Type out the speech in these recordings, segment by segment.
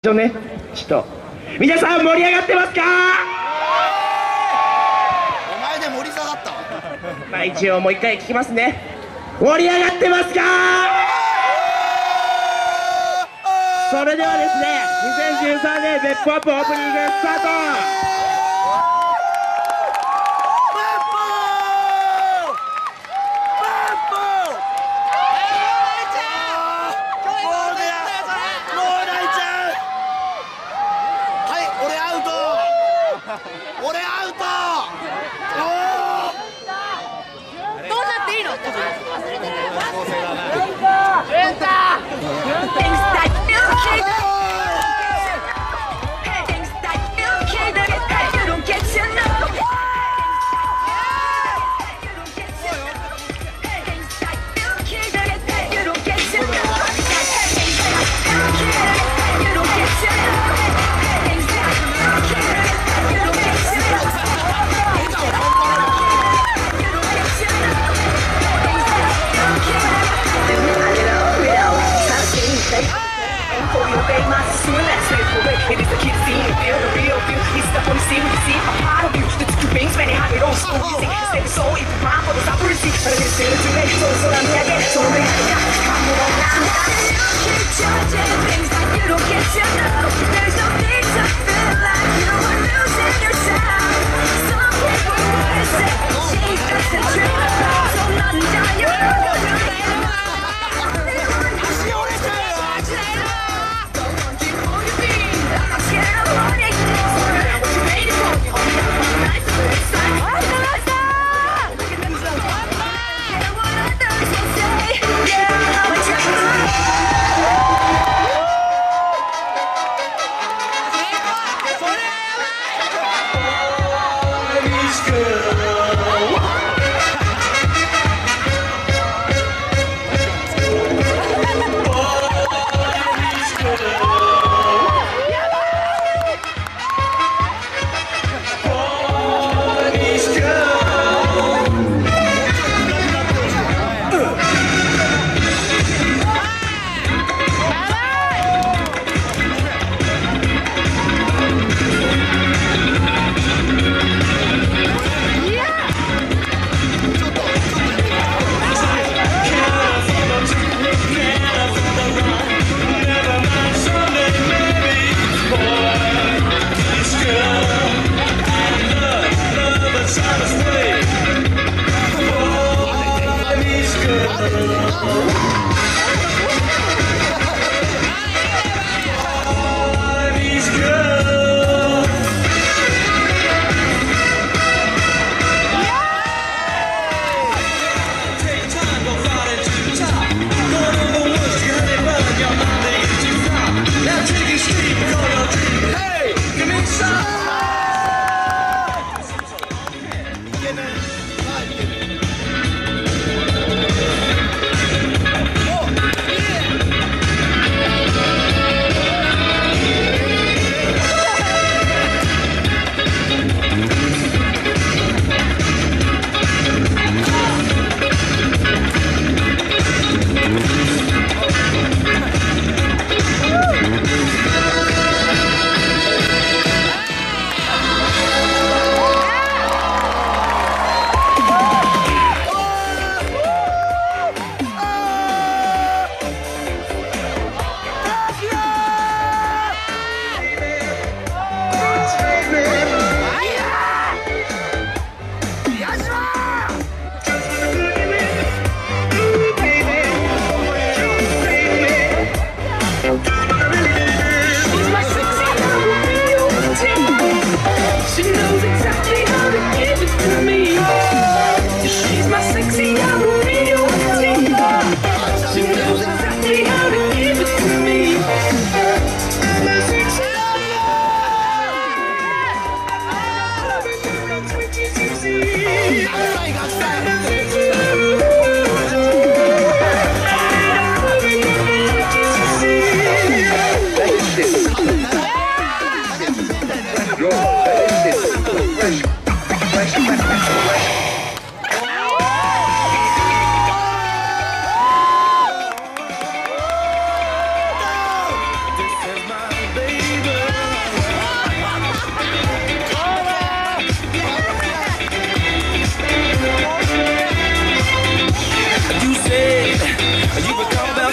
ちょねちょっと。皆さん盛り上がってますか？お前で盛り下がったわ。まあ一応もう一回聞きますね。盛り上がってますか？それではですね2013年別府アップオープニングスタート Look at you now.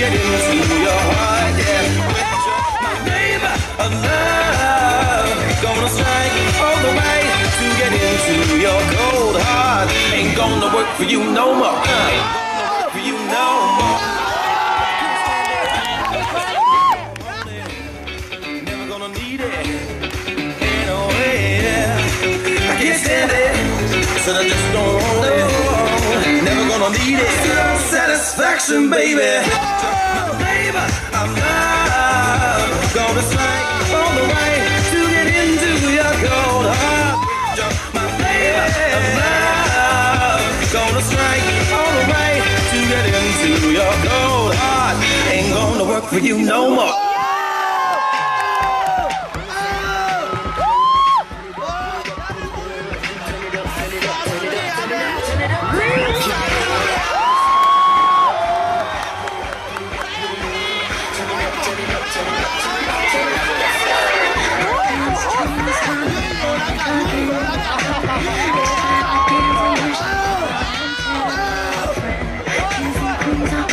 get into your heart, yeah. Love. Gonna all the way to get into your cold heart. Ain't gonna work for you no more. Uh, Satisfaction, baby. Baby, I'm not gonna strike all the way to get into your cold heart. My baby, I'm not gonna strike all the way to get into your cold heart. Ain't gonna work for you no more.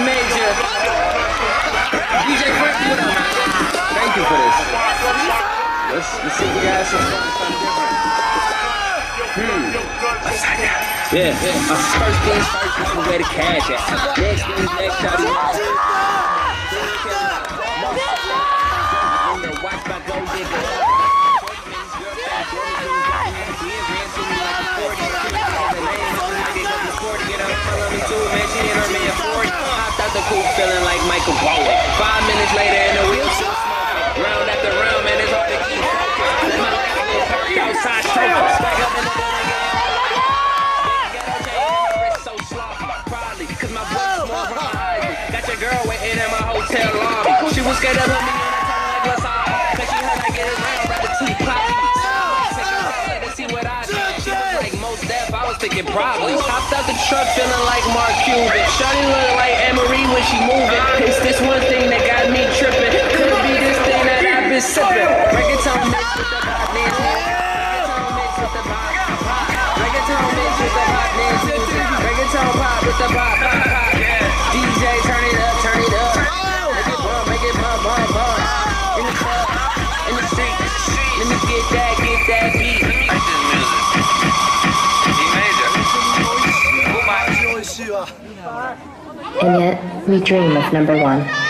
Major. DJ Frank, what up? Thank you for this. Let's, let's see if we got some something different. Hmm. Yeah. Uh, first things first, we can wear the cash at. Next things next, shawty. Was probably. Hopped out the truck feeling like Mark Cuban. Shawty look like Anne-Marie when she moving. It's this one thing that got me tripping. Could be this thing that I've been sipping. Reggaeton mixed with the hot dance. Reggaeton mixed with the hot dance. Reggaeton pop with the pop, pop, pop. DJ, turn it up, turn And yet, we dream of number one.